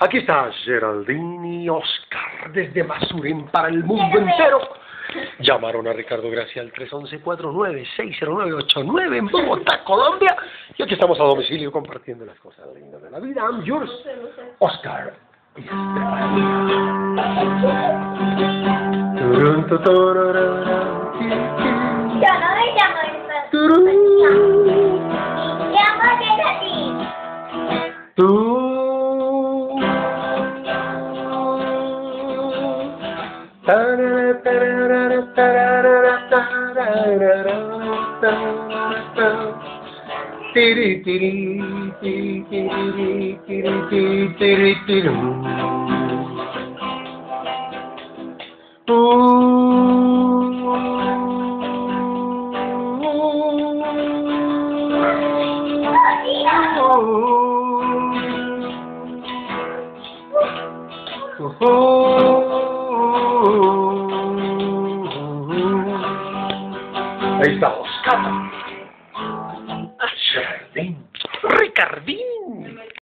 Aquí está Geraldine y Oscar desde Masuren para el mundo entero. Llamaron a Ricardo Gracia al 311-496-0989 en Bogotá, Colombia. Y aquí estamos a domicilio compartiendo las cosas lindas de la vida. I'm yours, Oscar. Yo no me llamo Oh. Ahí estamos. Jardín. Ricardín.